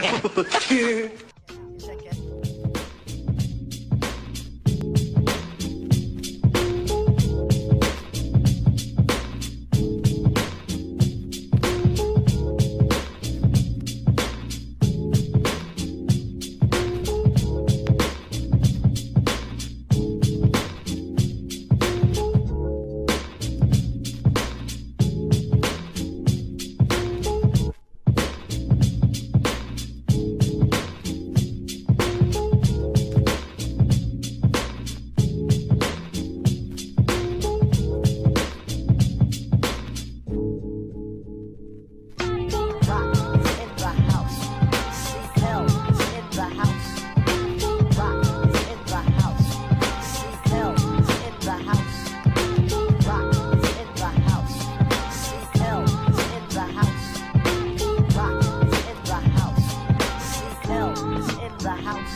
ね the house.